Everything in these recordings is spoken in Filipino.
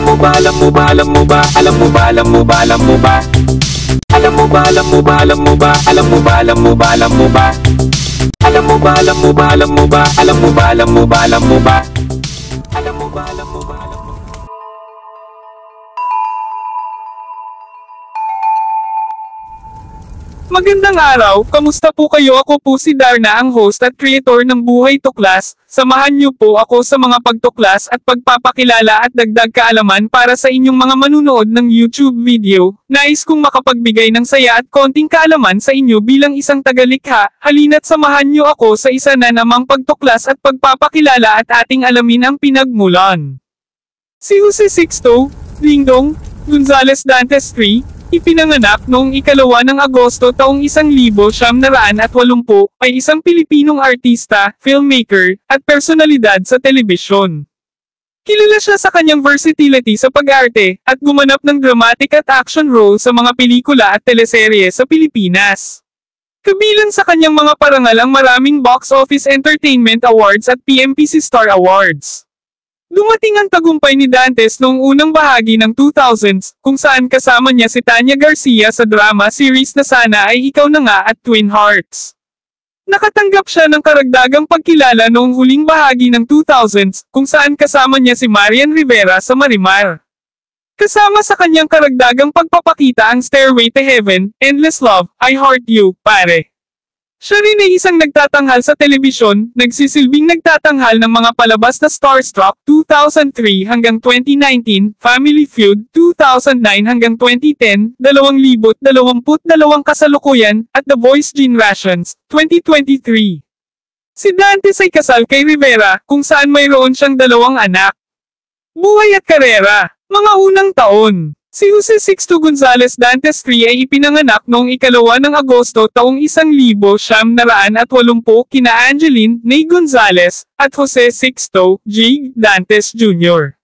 Alam mo ba, alam mo ba, alam mo ba, alam mo ba, alam mo ba, alam mo ba? Alam mo ba, alam mo ba, alam mo ba, alam mo ba, alam mo ba, alam mo ba? Alam mo ba, alam mo ba, alam mo ba, alam mo ba, alam mo ba, alam mo ba? Alam mo ba, Magandang araw, kamusta po kayo? Ako po si Darna ang host at creator ng Buhay Tuklas. Samahan niyo po ako sa mga pagtuklas at pagpapakilala at dagdag kaalaman para sa inyong mga manunood ng YouTube video. Nais kong makapagbigay ng saya at konting kaalaman sa inyo bilang isang tagalikha. Halina't samahan niyo ako sa isa na namang pagtuklas at pagpapakilala at ating alamin ang pinagmulan. Si Jose Sixto, Dingdong, Gonzales Dantes III, Ipinanganak noong ikalawa ng Agosto taong 1980 ay isang Pilipinong artista, filmmaker, at personalidad sa telebisyon. Kilala siya sa kanyang versatility sa pag-arte, at gumanap ng dramatic at action role sa mga pelikula at teleserye sa Pilipinas. Kabilang sa kanyang mga parangal ang maraming Box Office Entertainment Awards at PMPC Star Awards. Dumating ang tagumpay ni Dantes noong unang bahagi ng 2000s, kung saan kasama niya si Tanya Garcia sa drama series na Sana ay Ikaw na nga at Twin Hearts. Nakatanggap siya ng karagdagang pagkilala noong huling bahagi ng 2000s, kung saan kasama niya si Marian Rivera sa Marimar. Kasama sa kanyang karagdagang pagpapakita ang Stairway to Heaven, Endless Love, I Heart You, Pare. Siya rin ay isang nagtatanghal sa telebisyon, nagsisilbing nagtatanghal ng mga palabas na Starstruck 2003 hanggang 2019, Family Feud 2009 hanggang 2010, 2022 kasalukuyan, at The Voice Generations 2023. Si Dantes ay kasal kay Rivera, kung saan mayroon siyang dalawang anak. Buhay at karera, mga unang taon. Si Jose Sixto Gonzales Dantes III ay ipinanganak noong ikalawa ng Agosto taong 1980 kina Angeline Ney Gonzales at Jose Sixto G. Dantes Jr.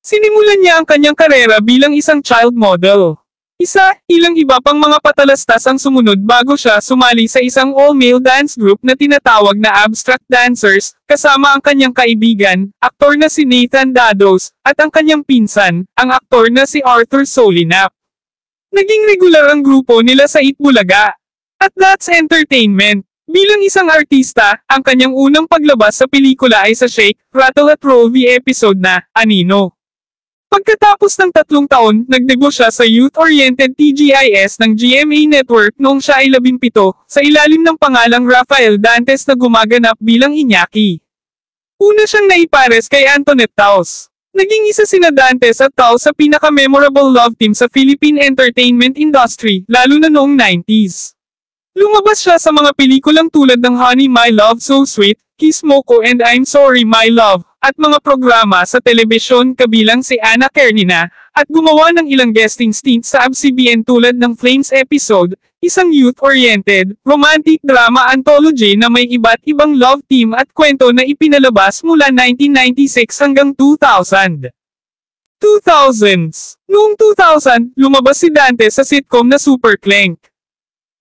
Sinimulan niya ang kanyang karera bilang isang child model. Isa, ilang iba pang mga patalastas ang sumunod bago siya sumali sa isang all-male dance group na tinatawag na Abstract Dancers, kasama ang kanyang kaibigan, aktor na si Nathan Dados, at ang kanyang pinsan, ang aktor na si Arthur Solinap. Naging regular ang grupo nila sa Itbulaga. At That's Entertainment. Bilang isang artista, ang kanyang unang paglabas sa pelikula ay sa Shake, Rattle at Roll V episode na, Anino. Pagkatapos ng tatlong taon, nagdebo siya sa youth-oriented TGIS ng GMA Network noong siya ay labimpito, sa ilalim ng pangalang Rafael Dantes na gumaganap bilang Iñaki. Una siyang naipares kay Antoinette Taos. Naging isa sina Dantes at Taos sa pinaka-memorable love team sa Philippine entertainment industry, lalo na noong 90s. Lumabas siya sa mga pelikulang tulad ng Honey My Love So Sweet, Kiss Moko and I'm Sorry My Love, at mga programa sa telebisyon kabilang si Anna Kernina, at gumawa ng ilang guesting stints sa ABS-CBN tulad ng Flames episode, isang youth-oriented, romantic drama anthology na may iba't ibang love team at kwento na ipinalabas mula 1996 hanggang 2000. 2000s. Noong 2000, lumabas si Dante sa sitcom na Super Clank.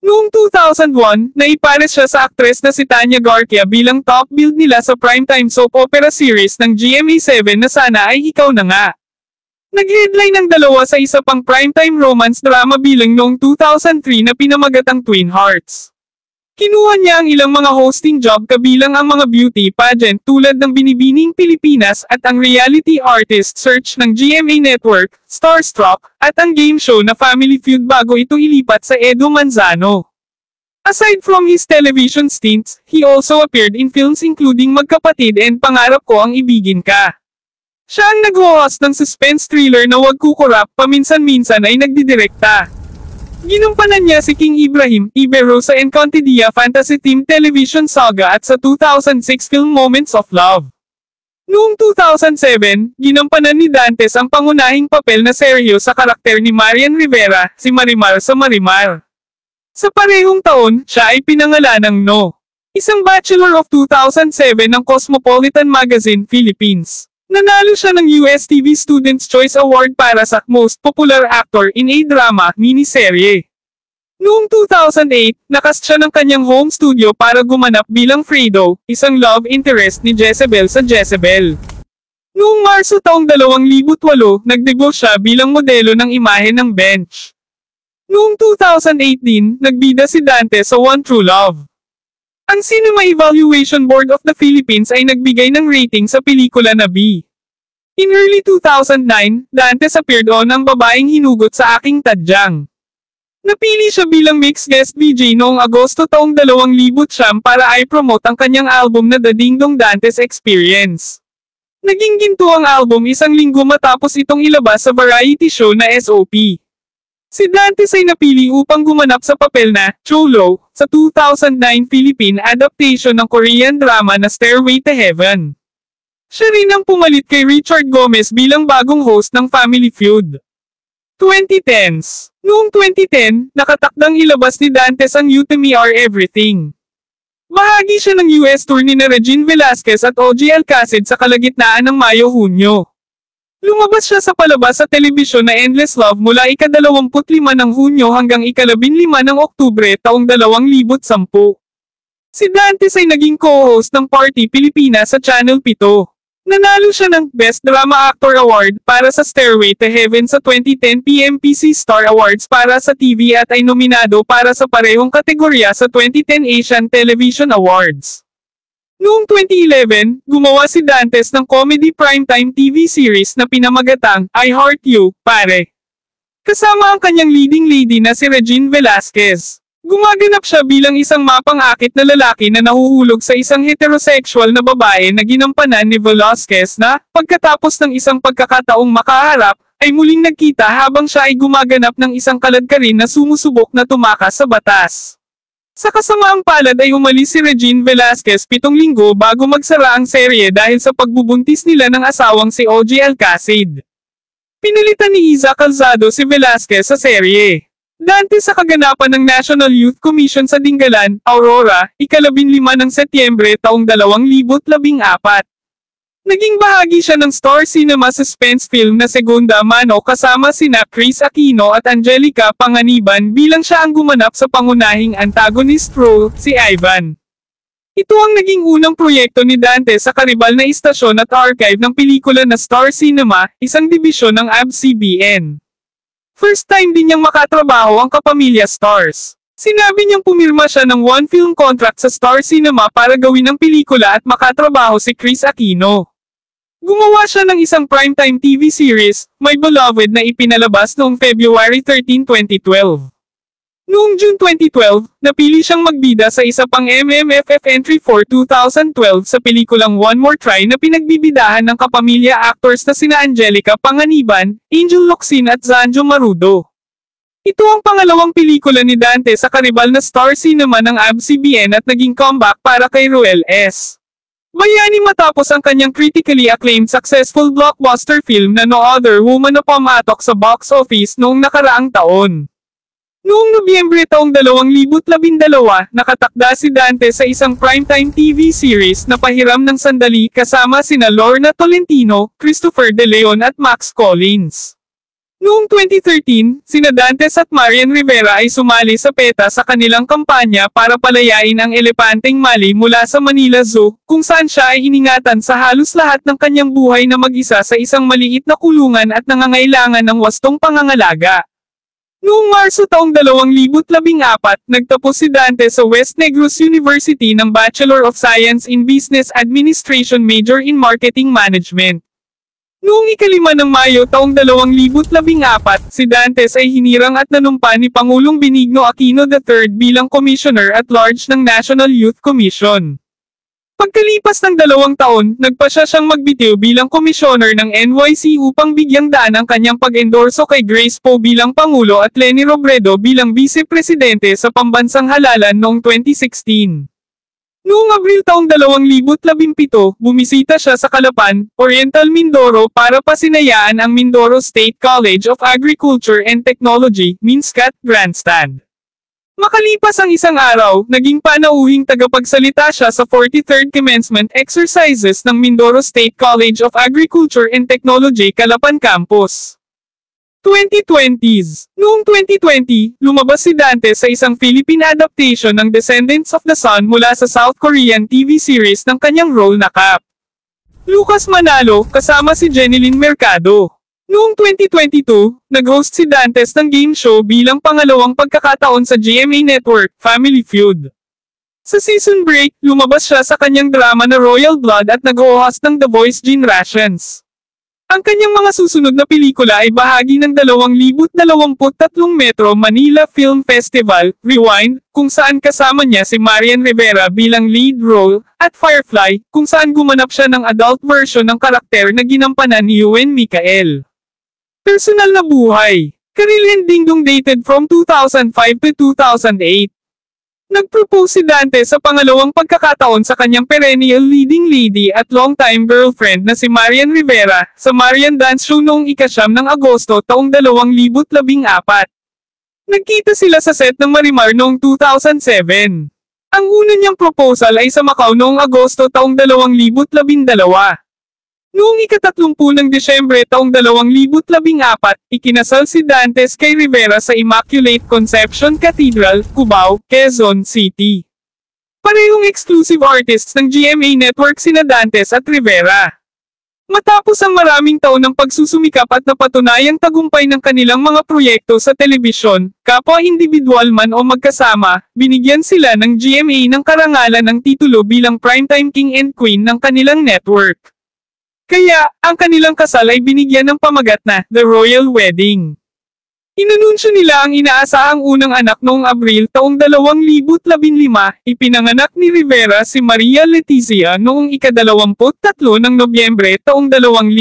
Noong 2001, naipares siya sa aktres na si Tanya Garcia bilang top build nila sa primetime soap opera series ng GMA7 na sana ay ikaw na nga. Nag-headline ng dalawa sa isa pang primetime romance drama bilang noong 2003 na pinamagatang Twin Hearts. Kinuha niya ang ilang mga hosting job kabilang ang mga beauty pageant tulad ng Binibining Pilipinas at ang reality artist search ng GMA Network, Starstruck, at ang game show na Family Feud bago ito ilipat sa Edo Manzano. Aside from his television stints, he also appeared in films including Magkapatid and Pangarap Ko Ang Ibigin Ka. Siya ang nag-host ng suspense thriller na Wag Kukurap paminsan-minsan ay nagdidirekta. Ginumpanan niya si King Ibrahim Ibero sa Encantidia Fantasy Team Television Saga at sa 2006 film Moments of Love. Noong 2007, ginampanan ni Dantes ang pangunahing papel na seryo sa karakter ni Marian Rivera, si Marimar sa Marimar. Sa parehong taon, siya ay pinangalan ng No. Isang Bachelor of 2007 ng Cosmopolitan Magazine Philippines. Nanalo siya ng US TV Students' Choice Award para sa Most Popular Actor in a Drama miniserye. Noong 2008, nakast siya ng kanyang home studio para gumanap bilang Fredo, isang love interest ni Jezebel sa Jezebel. Noong Marso taong 2008, nagdebut siya bilang modelo ng imahe ng Bench. Noong 2018, nagbida si Dante sa One True Love. Ang Cinema Evaluation Board of the Philippines ay nagbigay ng rating sa pelikula na B. In early 2009, Dantes appeared on ang babaeng hinugot sa aking tadyang. Napili siya bilang mixed guest VJ noong Agosto taong 2000 para i-promote ang kanyang album na The Ding Dong Dantes Experience. Naging ginto ang album isang linggo matapos itong ilabas sa variety show na SOP. Si Dantes ay napili upang gumanap sa papel na Cholo sa 2009 Philippine adaptation ng Korean drama na Stairway to Heaven. Siya rin ang pumalit kay Richard Gomez bilang bagong host ng Family Feud. 2010s Noong 2010, nakatakdang ilabas ni Dantes ang You To Me Are Everything. Bahagi siya ng US tour ni na Regine Velasquez at OG Alcacid sa kalagitnaan ng Mayo-Hunyo. Lumabas siya sa palabas sa telebisyon na Endless Love mula ika-25 ng Hunyo hanggang ika-15 ng Oktubre taong 2010. Si Dantes ay naging co-host ng Party Pilipinas sa Channel 7. Nanalo siya ng Best Drama Actor Award para sa Stairway to Heaven sa 2010 PMPC Star Awards para sa TV at ay nominado para sa parehong kategorya sa 2010 Asian Television Awards. Noong 2011, gumawa si Dantes ng comedy primetime TV series na pinamagatang I Heart You, Pare. Kasama ang kanyang leading lady na si Regine Velasquez. Gumaganap siya bilang isang mapang-akit na lalaki na nahuhulog sa isang heterosexual na babae na ginampanan ni Velasquez na, pagkatapos ng isang pagkakataong makaharap, ay muling nagkita habang siya ay gumaganap ng isang kaladkarin na sumusubok na tumakas sa batas. Sa kasamaang palad ay umalis si Regine Velasquez pitong linggo bago magsara ang serye dahil sa pagbubuntis nila ng asawang si OG Alcacid. Pinalitan ni Iza Calzado si Velasquez sa serye. Dante sa kaganapan ng National Youth Commission sa Dingalan, Aurora, ikalabinlima ng Setyembre taong 2014. Naging bahagi siya ng Star Cinema suspense film na Segunda Mano kasama sina Chris Aquino at Angelica Panganiban bilang siya ang gumanap sa pangunahing antagonist role, si Ivan. Ito ang naging unang proyekto ni Dante sa karibal na istasyon at archive ng pelikula na Star Cinema, isang dibisyon ng ABS-CBN. First time din niyang makatrabaho ang kapamilya Stars. Sinabi niyang pumirma siya ng one film contract sa Star Cinema para gawin ang pelikula at makatrabaho si Chris Aquino. Gumawa siya ng isang primetime TV series, My Beloved na ipinalabas noong February 13, 2012. Noong June 2012, napili siyang magbida sa isa pang MMFF entry for 2012 sa pelikulang One More Try na pinagbibidahan ng kapamilya actors na sina Angelica Panganiban, Angel Locsin at Zanjo Marudo. Ito ang pangalawang pelikula ni Dante sa karibal na Star Cinema ng ABS-CBN at naging comeback para kay Ruel S. Bayani matapos ang kanyang critically acclaimed successful blockbuster film na No Other Woman na pumatok sa box office noong nakaraang taon. Noong Nobyembre taong 2012, nakatakda si Dante sa isang primetime TV series na pahiram ng sandali kasama sina Lorna Tolentino, Christopher De Leon at Max Collins. Noong 2013, sina Dantes at Marian Rivera ay sumali sa PETA sa kanilang kampanya para palayain ang elepanteng Mali mula sa Manila Zoo, kung saan siya ay iningatan sa halos lahat ng kanyang buhay na mag-isa sa isang maliit na kulungan at nangangailangan ng wastong pangangalaga. Noong Marso taong 2014, nagtapos si Dante sa West Negros University ng Bachelor of Science in Business Administration major in Marketing Management. Noong ikalima ng Mayo taong 2014, si Dantes ay hinirang at nanumpa ni Pangulong Benigno Aquino III bilang Commissioner at Large ng National Youth Commission. Pagkalipas ng dalawang taon, nagpa siya siyang magbitiw bilang komisyoner ng NYC upang bigyang daan ang kanyang pag-endorso kay Grace Poe bilang Pangulo at Lenny Robredo bilang Vice-Presidente sa Pambansang Halalan noong 2016. Noong Abril taong 2017, bumisita siya sa Calapan, Oriental Mindoro para pasinayaan ang Mindoro State College of Agriculture and Technology, Minscat, Grandstand. Makalipas ang isang araw, naging panauhing tagapagsalita siya sa 43rd Commencement Exercises ng Mindoro State College of Agriculture and Technology Calapan Campus. 2020s Noong 2020, lumabas si Dante sa isang Philippine adaptation ng Descendants of the Sun mula sa South Korean TV series ng kanyang role na Cap. Lucas Manalo, kasama si Jeneline Mercado. Noong 2022, nag-host si Dantes ng game show bilang pangalawang pagkakataon sa GMA Network, Family Feud. Sa season break, lumabas siya sa kanyang drama na Royal Blood at nag-host ng The Voice Generations. Ang kanyang mga susunod na pelikula ay bahagi ng 2023 Metro Manila Film Festival, Rewind, kung saan kasama niya si Marian Rivera bilang lead role, at Firefly, kung saan gumanap siya ng adult version ng karakter na ginampanan ni Ewan Mikael. Personal na buhay Career Ding Dong dated from 2005 to 2008. Nag-propose si Dante sa pangalawang pagkakataon sa kanyang perennial leading lady at long-time girlfriend na si Marian Rivera, sa Marian Dance Show noong ikasyam ng Agosto taong 2014. Nagkita sila sa set ng Marimar noong 2007. Ang una niyang proposal ay sa Macau noong Agosto taong 2012. Noong ikatatlumpu ng Desyembre taong 2014, ikinasal si Dantes kay Rivera sa Immaculate Conception Cathedral, Cubao, Quezon City. Parehong exclusive artists ng GMA Network sina Dantes at Rivera. Matapos ang maraming taon ng pagsusumikap at napatunayang tagumpay ng kanilang mga proyekto sa telebisyon, kapwa individual man o magkasama, binigyan sila ng GMA ng karangalan ng titulo bilang primetime king and queen ng kanilang network. Kaya, ang kanilang kasal ay binigyan ng pamagat na The Royal Wedding. Inanunsyo nila ang inaasahang unang anak noong Abril taong 2015, ipinanganak ni Rivera si Maria Letizia noong ika-23 ng Nobyembre taong 2015,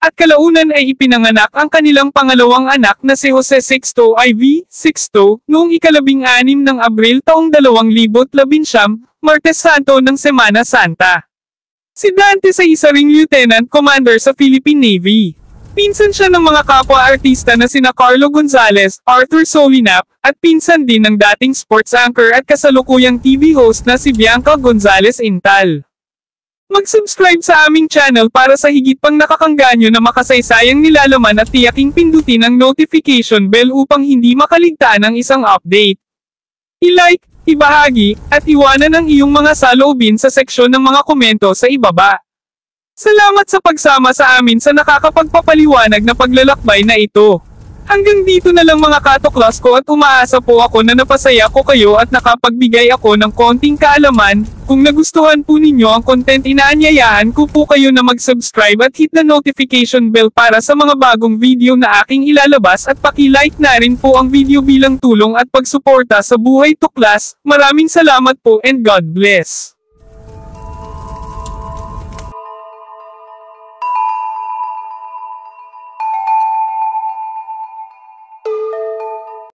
at kalaunan ay ipinanganak ang kanilang pangalawang anak na si Jose Sixto IV, Sixto, noong ikalabing-anim ng Abril taong 2019, Martes Santo ng Semana Santa. Si Dante sa isa ring lieutenant commander sa Philippine Navy. Pinsan siya ng mga kapwa-artista na sina Carlo Gonzalez, Arthur Solinap, at pinsan din ng dating sports anchor at kasalukuyang TV host na si Bianca Gonzalez Intal. Mag-subscribe sa aming channel para sa higit pang nakakangganyo na makasaysayang nilalaman at tiyaking pindutin ang notification bell upang hindi makaligtaan ang isang update. I-like, ibahagi, at iwanan ang iyong mga saloobin sa seksyon ng mga komento sa ibaba. Salamat sa pagsama sa amin sa nakakapagpapaliwanag na paglalakbay na ito. Hanggang dito na lang mga katoklas ko at umaasa po ako na napasaya ko kayo at nakapagbigay ako ng konting kaalaman. Kung nagustuhan po ninyo ang content inaanyayahan ko po kayo na mag-subscribe at hit the notification bell para sa mga bagong video na aking ilalabas at paki-like na rin po ang video bilang tulong at pagsuporta sa buhay tuklas. Maraming salamat po and God bless.